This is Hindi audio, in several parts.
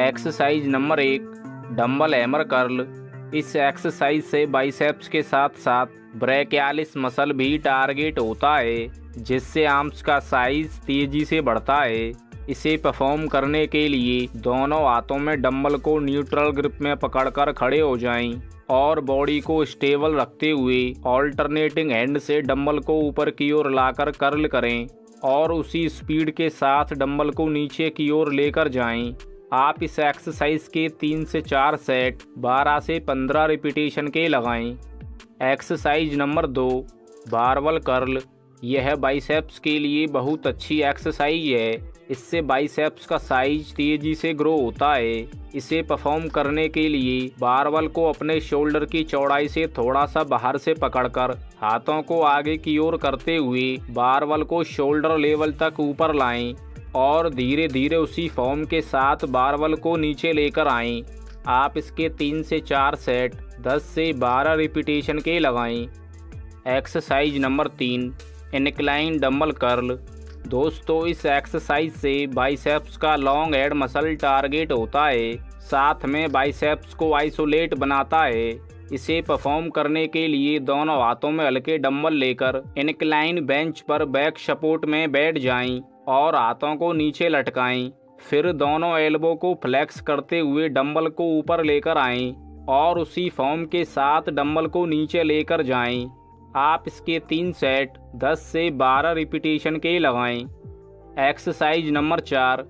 एक्सरसाइज नंबर एक डंबल हैमर कर्ल इस एक्सरसाइज से बाइसेप्स के साथ साथ ब्रैकियालिस मसल भी टारगेट होता है, जिससे आर्म्स का साइज़ तेज़ी से बढ़ता है। इसे परफॉर्म करने के लिए दोनों हाथों में डम्बल को न्यूट्रल ग्रिप में पकड़कर खड़े हो जाएँ और बॉडी को स्टेबल रखते हुए ऑल्टरनेटिंग हैंड से डम्बल को ऊपर की ओर लाकर कर्ल करें। और उसी स्पीड के साथ डंबल को नीचे की ओर लेकर जाएँ। आप इस एक्सरसाइज के तीन से चार सेट, बारह से पंद्रह रिपीटेशन के लगाएँ। एक्सरसाइज नंबर दो, बारवल कर्ल यह बाइसेप्स के लिए बहुत अच्छी एक्सरसाइज है इससे बाइसेप्स का साइज़ तेज़ी से ग्रो होता है इसे परफॉर्म करने के लिए बारवल को अपने शोल्डर की चौड़ाई से थोड़ा सा बाहर से पकड़कर हाथों को आगे की ओर करते हुए बारवल को शोल्डर लेवल तक ऊपर लाएँ और धीरे धीरे उसी फॉर्म के साथ बारवल को नीचे लेकर आएँ। आप इसके तीन से चार सेट दस से बारह रिपीटेशन के लगाएँ। एक्सरसाइज नंबर तीन इनक्लाइन डम्बल कर्ल दोस्तों, इस एक्सरसाइज से बाइसेप्स का लॉन्ग हेड मसल टारगेट होता है। साथ में बाइसेप्स को आइसोलेट बनाता है। इसे परफॉर्म करने के लिए दोनों हाथों में हल्के डम्बल लेकर इनक्लाइन बेंच पर बैक सपोर्ट में बैठ जाएँ और हाथों को नीचे लटकाएँ। फिर दोनों एल्बो को फ्लेक्स करते हुए डम्बल को ऊपर लेकर आएँ और उसी फॉर्म के साथ डम्बल को नीचे लेकर जाएँ। आप इसके तीन सेट 10 से 12 रिपीटेशन के लगाएँ। एक्सरसाइज नंबर चार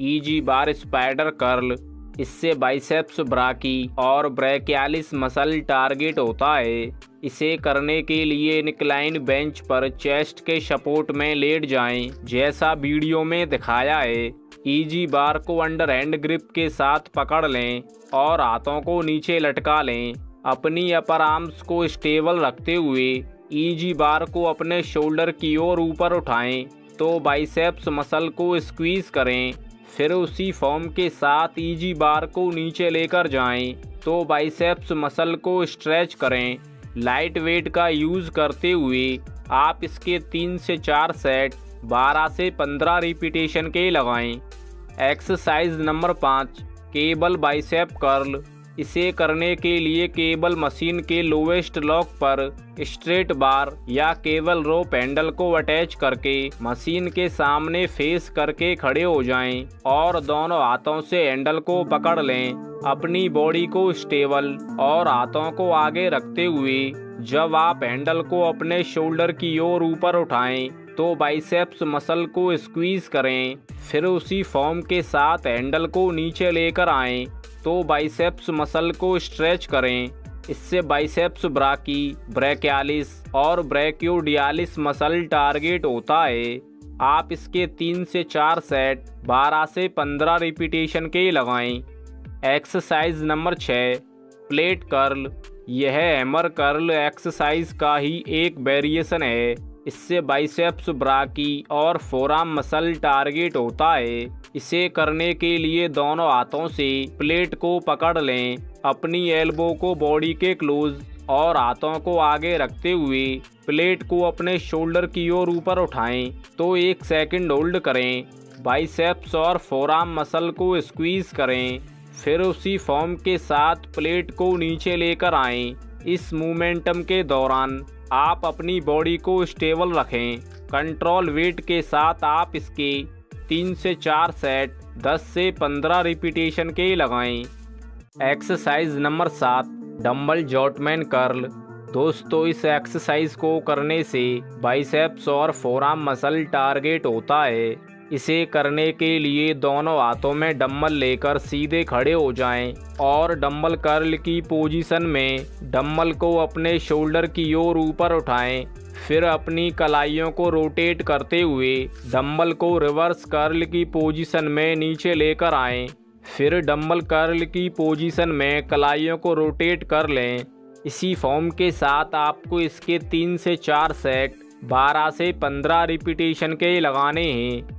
ईजी बार स्पाइडर कर्ल इससे बाइसेप्स ब्राकी और ब्रैकियालिस मसल टारगेट होता है। इसे करने के लिए निकलाइन बेंच पर चेस्ट के सपोर्ट में लेट जाएँ, जैसा वीडियो में दिखाया है। ईजी बार को अंडर हैंड ग्रिप के साथ पकड़ लें और हाथों को नीचे लटका लें। अपनी अपर आर्म्स को स्टेबल रखते हुए ईजी बार को अपने शोल्डर की ओर ऊपर उठाएँ तो बाइसेप्स मसल को स्क्वीज करें, फिर उसी फॉर्म के साथ ईजी बार को नीचे लेकर जाएँ तो बाइसेप्स मसल को स्ट्रेच करें। लाइट वेट का यूज़ करते हुए आप इसके तीन से चार सेट बारह से पंद्रह रिपीटेशन के लगाएँ। एक्सरसाइज नंबर पाँच केबल बाइसेप कर्ल इसे करने के लिए केबल मशीन के लोवेस्ट लॉक पर स्ट्रेट बार या केबल रोप हैंडल को अटैच करके मशीन के सामने फेस करके खड़े हो जाएँ और दोनों हाथों से हैंडल को पकड़ लें। अपनी बॉडी को स्टेबल और हाथों को आगे रखते हुए जब आप हैंडल को अपने शोल्डर की ओर ऊपर उठाएँ तो बाइसेप्स मसल को स्क्वीज करें, फिर उसी फॉर्म के साथ हैंडल को नीचे लेकर आएँ। तो बाइसेप्स मसल को स्ट्रेच करें। इससे बाइसेप्स ब्राकी, ब्रैकियालिस और ब्रैक्योडियालिस मसल टारगेट होता है। आप इसके तीन से चार सेट, बारह से पंद्रह रिपीटेशन के लगाएँ। एक्सरसाइज नंबर छः प्लेट कर्ल। यह हैमर कर्ल एक्सरसाइज का ही एक वेरिएशन है। इससे बाइसेप्स ब्राकी और फोराम मसल टारगेट होता है। इसे करने के लिए दोनों हाथों से प्लेट को पकड़ लें। अपनी एल्बो को बॉडी के क्लोज और हाथों को आगे रखते हुए प्लेट को अपने शोल्डर की ओर ऊपर उठाएँ। तो एक सेकंड होल्ड करें। बाइसेप्स और फोराम मसल को स्क्वीज करें। फिर उसी फॉर्म के साथ प्लेट को नीचे लेकर आएँ। इस मोमेंटम के दौरान आप अपनी बॉडी को स्टेबल रखें। कंट्रोल वेट के साथ आप इसके तीन से चार सेट, दस से पंद्रह रिपीटेशन के लगाएँ। एक्सरसाइज नंबर सात डम्बल जॉटमैन कर्ल। दोस्तों, इस एक्सरसाइज को करने से बाइसेप्स और फोराम मसल टारगेट होता है। इसे करने के लिए दोनों हाथों में डम्बल लेकर सीधे खड़े हो जाएँ और डम्बल कर्ल की पोजीशन में डम्बल को अपने शोल्डर की ओर ऊपर उठाएँ। फिर अपनी कलाइयों को रोटेट करते हुए डम्बल को रिवर्स कर्ल की पोजीशन में नीचे लेकर आएँ। फिर डम्बल कर्ल की पोजीशन में कलाइयों को रोटेट कर लें। इसी फॉर्म के साथ आपको इसके तीन से चार सेट बारह से पंद्रह रिपीटेशन के लगाने हैं।